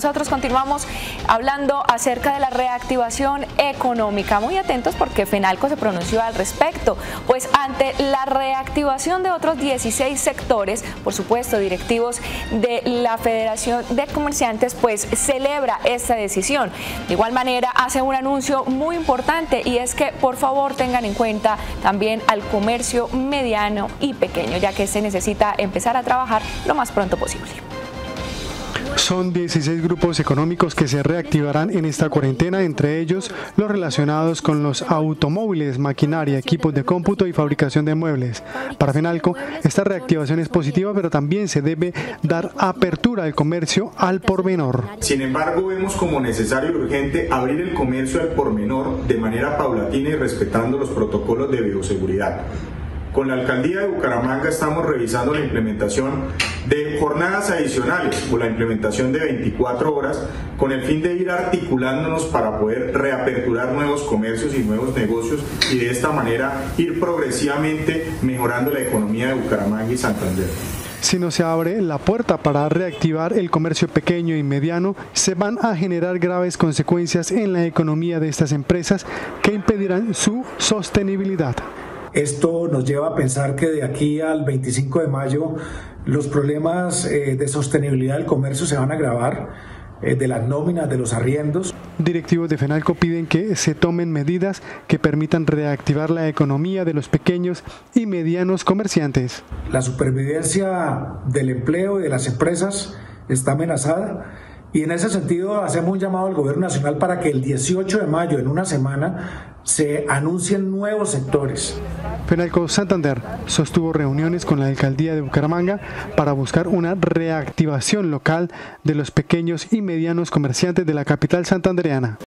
Nosotros continuamos hablando acerca de la reactivación económica. Muy atentos porque FENALCO se pronunció al respecto, pues ante la reactivación de otros 16 sectores, por supuesto directivos de la Federación de Comerciantes, pues celebra esta decisión. De igual manera hace un anuncio muy importante y es que por favor tengan en cuenta también al comercio mediano y pequeño, ya que se necesita empezar a trabajar lo más pronto posible. Son 16 grupos económicos que se reactivarán en esta cuarentena, entre ellos los relacionados con los automóviles, maquinaria, equipos de cómputo y fabricación de muebles. Para Fenalco, esta reactivación es positiva, pero también se debe dar apertura al comercio al por menor. Sin embargo, vemos como necesario y urgente abrir el comercio al por menor de manera paulatina y respetando los protocolos de bioseguridad. Con la alcaldía de Bucaramanga estamos revisando la implementación de jornadas adicionales o la implementación de 24 horas con el fin de ir articulándonos para poder reaperturar nuevos comercios y nuevos negocios y de esta manera ir progresivamente mejorando la economía de Bucaramanga y Santander. Si no se abre la puerta para reactivar el comercio pequeño y mediano, se van a generar graves consecuencias en la economía de estas empresas que impedirán su sostenibilidad. Esto nos lleva a pensar que de aquí al 25 de mayo los problemas eh, de sostenibilidad del comercio se van a agravar, eh, de las nóminas, de los arriendos. Directivos de FENALCO piden que se tomen medidas que permitan reactivar la economía de los pequeños y medianos comerciantes. La supervivencia del empleo y de las empresas está amenazada y en ese sentido hacemos un llamado al Gobierno Nacional para que el 18 de mayo, en una semana, se anuncien nuevos sectores. Penalco Santander sostuvo reuniones con la alcaldía de Bucaramanga para buscar una reactivación local de los pequeños y medianos comerciantes de la capital santandereana.